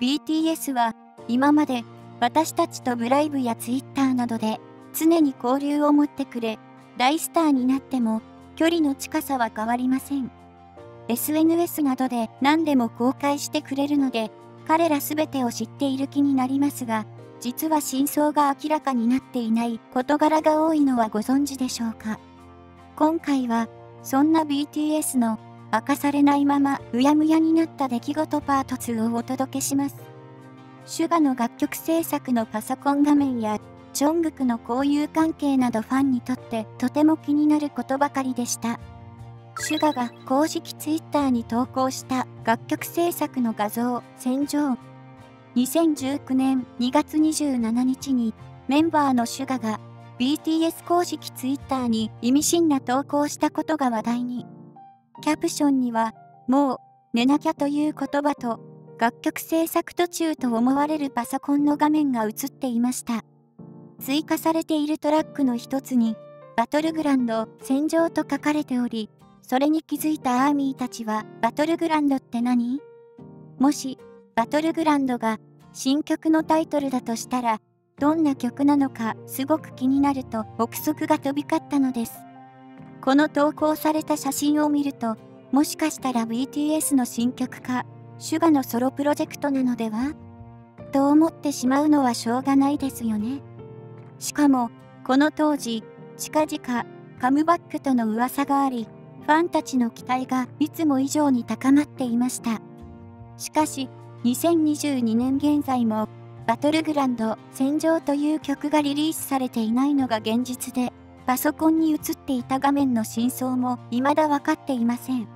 BTS は今まで私たちとブライブや Twitter などで常に交流を持ってくれ、大スターになっても距離の近さは変わりません。SNS などで何でも公開してくれるので、彼ら全てを知っている気になりますが、実は真相が明らかになっていない事柄が多いのはご存知でしょうか。今回は、そんな BTS の明かされないままうやむやになった出来事パート2をお届けします。シュガの楽曲制作のパソコン画面やチョングクの交友関係などファンにとってとても気になることばかりでした。シュガが公式 Twitter に投稿した楽曲制作の画像、戦場。2019年2月27日にメンバーのシュガが BTS 公式 Twitter に意味深な投稿したことが話題に。キャプションには、もう寝なきゃという言葉と楽曲制作途中と思われるパソコンの画面が映っていました。追加されているトラックの一つに、バトルグランド戦場と書かれており、それに気づいたアーミーたちは、バトルグランドって何？もし、バトルグランドが新曲のタイトルだとしたら、どんな曲なのかすごく気になると憶測が飛び交ったのです。この投稿された写真を見ると、もしかしたら BTS の新曲か、シュガのソロプロジェクトなのでは？と思ってしまうのはしょうがないですよね。しかも、この当時、近々カムバックとの噂があり、ファンたちの期待がいつも以上に高まっていました。しかし、2022年現在も、バトルグランド戦場という曲がリリースされていないのが現実で、パソコンに映っていた画面の真相も未だ分かっていません。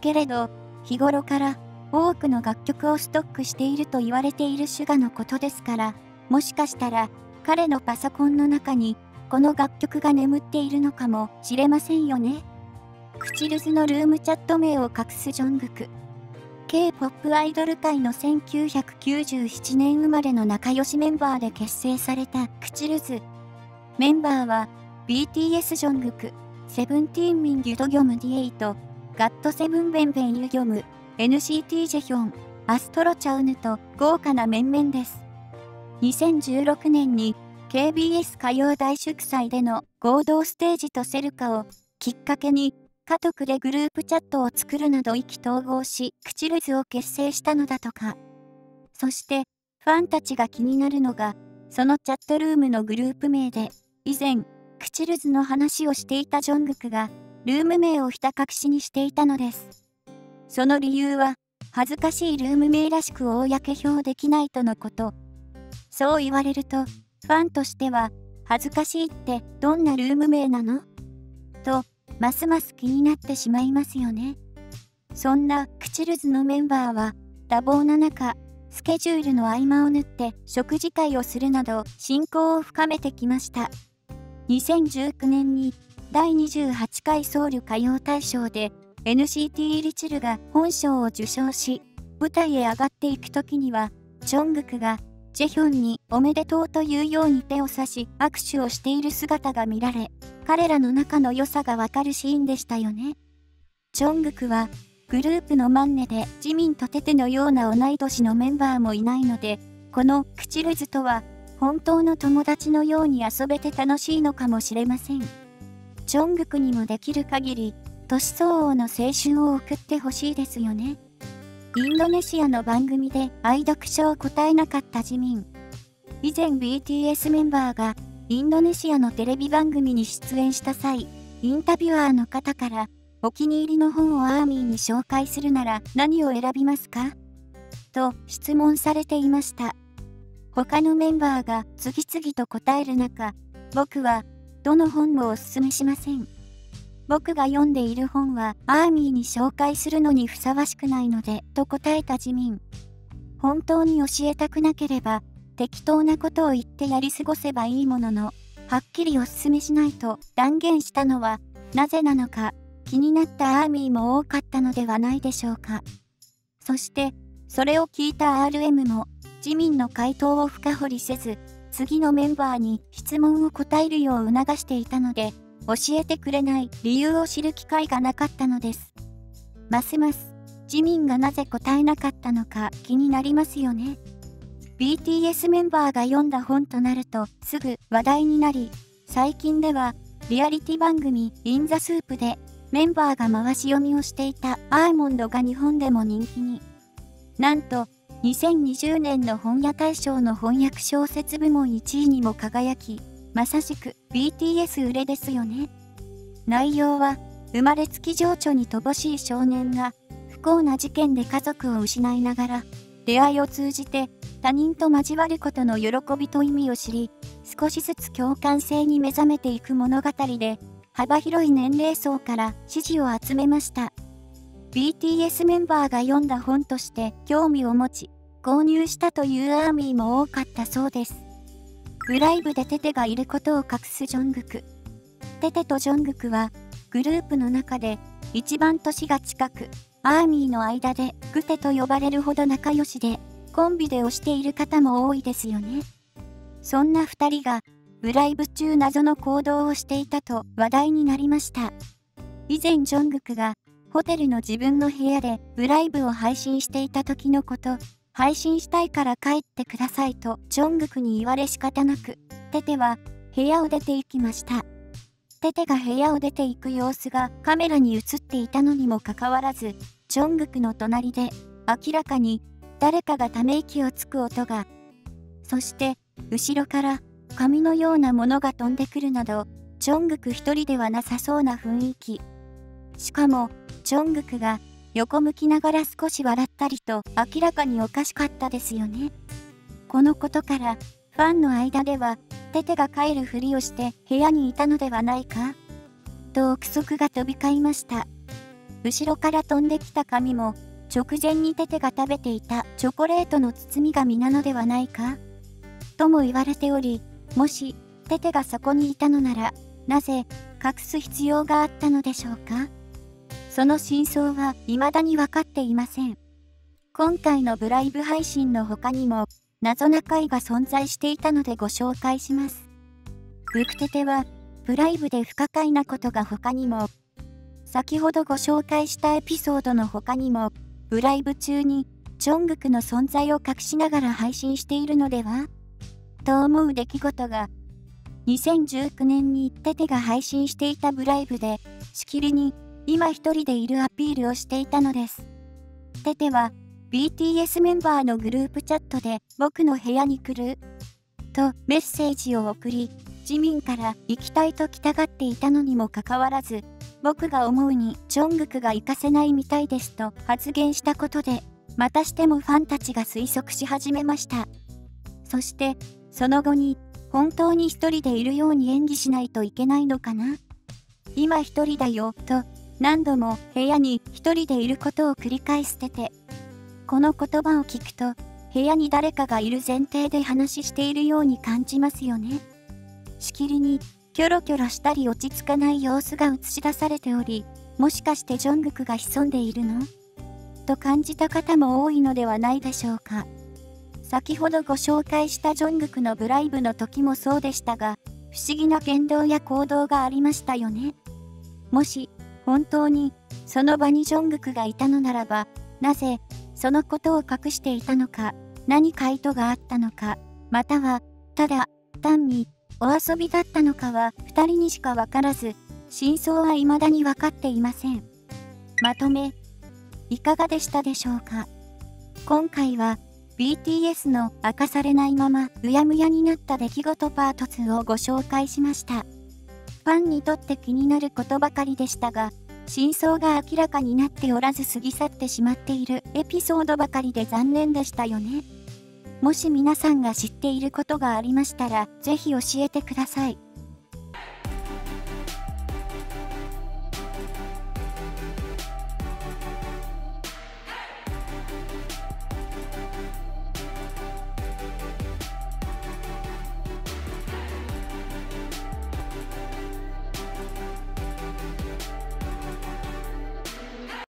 けれど、日頃から多くの楽曲をストックしていると言われているシュガのことですから、もしかしたら彼のパソコンの中にこの楽曲が眠っているのかもしれませんよね。クチルズのルームチャット名を隠すジョングク。K-POP アイドル界の1997年生まれの仲良しメンバーで結成されたクチルズ。メンバーは BTS ジョングク、セブンティーンミンギュドギョムディエイト、ガットセブンベンベンユギョム、NCT ジェヒョン、アストロチャウヌと豪華な面々です。2016年に KBS 歌謡大祝祭での合同ステージとセルカをきっかけに家族でグループチャットを作るなど意気投合し口ルズを結成したのだとか。そしてファンたちが気になるのがそのチャットルームのグループ名で以前口ルズの話をしていたジョングクがルーム名をひた隠しにしていたのです。その理由は恥ずかしいルーム名らしく公表できないとのこと。そう言われると、ファンとしては、恥ずかしいってどんなルーム名なの？と、ますます気になってしまいますよね。そんなクチルズのメンバーは、多忙な中、スケジュールの合間を縫って食事会をするなど親交を深めてきました。2019年に第28回ソウル歌謡大賞で NCT リチルが本賞を受賞し、舞台へ上がっていく時には、チョングクがジェヒョンにおめでとうというように手を指し握手をしている姿が見られ、彼らの仲の良さがわかるシーンでしたよね。チョングクはグループのマンネでジミンとテテのような同い年のメンバーもいないので、このクチルズとは本当の友達のように遊べて楽しいのかもしれません。チョングクにもできる限り、年相応の青春を送ってほしいですよね。インドネシアの番組で愛読書を答えなかった自民。以前 BTS メンバーがインドネシアのテレビ番組に出演した際、インタビュアーの方からお気に入りの本をアーミーに紹介するなら何を選びますか？と質問されていました。他のメンバーが次々と答える中、僕はどの本もおすすめしません。僕が読んでいる本はアーミーに紹介するのにふさわしくないので、と答えた自民。本当に教えたくなければ、適当なことを言ってやり過ごせばいいものの、はっきりお勧めしないと断言したのは、なぜなのか、気になったアーミーも多かったのではないでしょうか。そして、それを聞いた RM も、自民の回答を深掘りせず、次のメンバーに質問を答えるよう促していたので、教えてくれない理由を知る機会がなかったのです。ますます自民がなぜ答えなかったのか気になりますよね。BTS メンバーが読んだ本となるとすぐ話題になり、最近ではリアリティ番組インザスープでメンバーが回し読みをしていたアーモンドが日本でも人気に。なんと2020年の本屋大賞の翻訳小説部門1位にも輝き、まさしく BTS 売れですよね。内容は生まれつき情緒に乏しい少年が不幸な事件で家族を失いながら出会いを通じて他人と交わることの喜びと意味を知り少しずつ共感性に目覚めていく物語で幅広い年齢層から支持を集めました BTS メンバーが読んだ本として興味を持ち購入したというアーミーも多かったそうです。ブライブでテテがいることを隠すジョングク。テテとジョングクはグループの中で一番年が近くアーミーの間でグテと呼ばれるほど仲良しでコンビで推している方も多いですよね。そんな2人がブライブ中謎の行動をしていたと話題になりました。以前ジョングクがホテルの自分の部屋でブライブを配信していた時のこと。配信したいから帰ってくださいとジョングクに言われ仕方なくテテは部屋を出て行きました。テテが部屋を出て行く様子がカメラに映っていたのにもかかわらずジョングクの隣で明らかに誰かがため息をつく音がそして後ろから紙のようなものが飛んでくるなどジョングク一人ではなさそうな雰囲気。しかもジョングクが横向きながら少し笑ったりと明らかにおかしかったですよね。このことからファンの間ではテテが帰るふりをして部屋にいたのではないか。と憶測が飛び交いました。後ろから飛んできた紙も直前にテテが食べていたチョコレートの包み紙なのではないか。とも言われておりもしテテがそこにいたのならなぜ隠す必要があったのでしょうか。その真相は未だに分かっていません。今回のブライブ配信の他にも謎な回が存在していたのでご紹介します。ブクテテはブライブで不可解なことが他にも。先ほどご紹介したエピソードの他にもブライブ中にジョングクの存在を隠しながら配信しているのでは？と思う出来事が2019年にテテが配信していたブライブでしきりに今一人でいるアピールをしていたのです。テテは BTS メンバーのグループチャットで僕の部屋に来るとメッセージを送り自民から行きたいと来たがっていたのにもかかわらず僕が思うにジョングクが行かせないみたいですと発言したことでまたしてもファンたちが推測し始めました。そしてその後に本当に一人でいるように演技しないといけないのかな？今一人だよと何度も部屋に一人でいることを繰り返しててこの言葉を聞くと部屋に誰かがいる前提で話しているように感じますよねしきりにキョロキョロしたり落ち着かない様子が映し出されており、もしかしてジョングクが潜んでいるの？と感じた方も多いのではないでしょうか。先ほどご紹介したジョングクのブライブの時もそうでしたが、不思議な言動や行動がありましたよね。もし、本当に、その場にジョングクがいたのならば、なぜ、そのことを隠していたのか、何か意図があったのか、または、ただ、単に、お遊びだったのかは2人にしかわからず、真相は未だに分かっていません。まとめ、いかがでしたでしょうか今回は BTS の明かされないままうやむやになった出来事パート2をご紹介しました。ファンにとって気になることばかりでしたが、真相が明らかになっておらず過ぎ去ってしまっているエピソードばかりで残念でしたよね。もし皆さんが知っていることがありましたら、ぜひ教えてください。